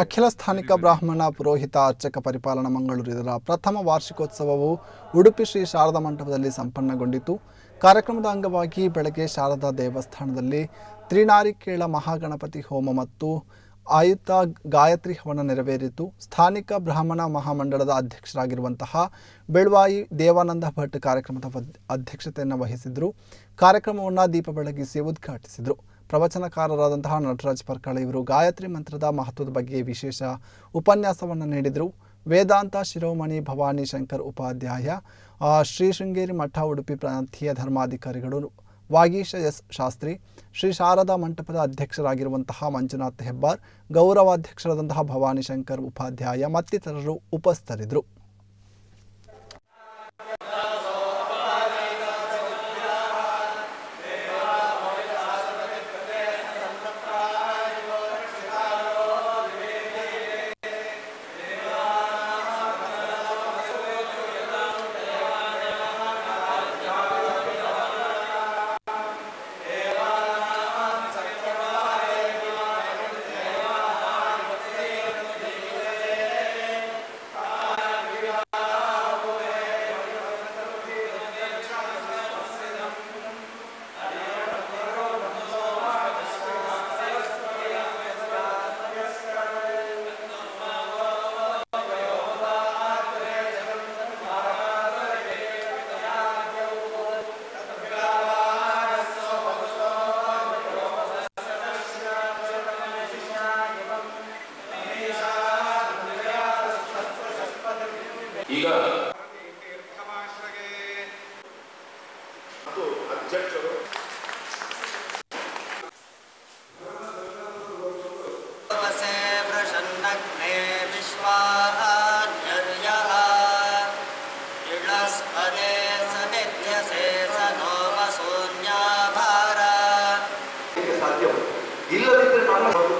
ಅಖಿಲ ಸ್ಥಾನಿಕ ಬ್ರಾಹ್ಮಣ ಪುರೋಹಿತ ಅರ್ಚಕ ಪರಿಪಾಲನಾ ಮಂಗಳೂರು ಇದರ ಪ್ರಥಮ ವಾರ್ಷಿಕೋತ್ಸವವು ಉಡುಪಿ ಶ್ರೀ ಶಾರದಾ ಮಂಟಪದಲ್ಲಿ ಸಂಪನ್ನಗೊಂಡಿತು. ಕಾರ್ಯಕ್ರಮದ ಅಂಗವಾಗಿ ಬೆಳಗ್ಗೆ ಶಾರದಾ ದೇವಸ್ಥಾನದಲ್ಲಿ ತ್ರಿನಾರಿಕೇಳ ಮಹಾಗಣಪತಿ ಹೋಮ ಮತ್ತು ಆಯುತ ಗಾಯತ್ರಿ ಹವನ ನೆರವೇರಿತು. ಸ್ಥಾನಿಕ ಬ್ರಾಹ್ಮಣ ಮಹಾಮಂಡಳದ ಅಧ್ಯಕ್ಷರಾಗಿರುವಂತಹ ಬೆಳ್ವಾಯಿ ದೇವಾನಂದ ಭಟ್ ಕಾರ್ಯಕ್ರಮದ ಅಧ್ಯಕ್ಷತೆಯನ್ನು ವಹಿಸಿದರು. ಕಾರ್ಯಕ್ರಮವನ್ನು ದೀಪ ಬೆಳಗಿಸಿ ಉದ್ಘಾಟಿಸಿದರು. ಪ್ರವಚನಕಾರರಾದಂತಹ ನಟರಾಜ್ ಪರ್ಕಳ ಇವರು ಗಾಯತ್ರಿ ಮಂತ್ರದ ಮಹತ್ವದ ಬಗ್ಗೆ ವಿಶೇಷ ಉಪನ್ಯಾಸವನ್ನು ನೀಡಿದರು. ವೇದಾಂತ ಶಿರೋಮಣಿ ಭವಾನಿ ಶಂಕರ್ ಉಪಾಧ್ಯಾಯ ಶ್ರೀ ಶೃಂಗೇರಿ ಮಠ ಉಡುಪಿ ಪ್ರಾಂತೀಯ ಧರ್ಮಾಧಿಕಾರಿಗಳು ವಾಗೀಶ ಎಸ್ ಶಾಸ್ತ್ರಿ, ಶ್ರೀ ಶಾರದಾ ಮಂಟಪದ ಅಧ್ಯಕ್ಷರಾಗಿರುವಂತಹ ಮಂಜುನಾಥ್ ಹೆಬ್ಬಾರ್, ಗೌರವಾಧ್ಯಕ್ಷರಾದಂತಹ ಭವಾನಿ ಶಂಕರ್ ಉಪಾಧ್ಯಾಯ ಮತ್ತಿತರರು ಉಪಸ್ಥಿತರಿದ್ದರು. ಈಗ ಅದು ಅಧ್ಯಕ್ಷರು ಸಾಧ್ಯ ಇಲ್ಲದಿದ್ದರೆ ನಮ್ಮ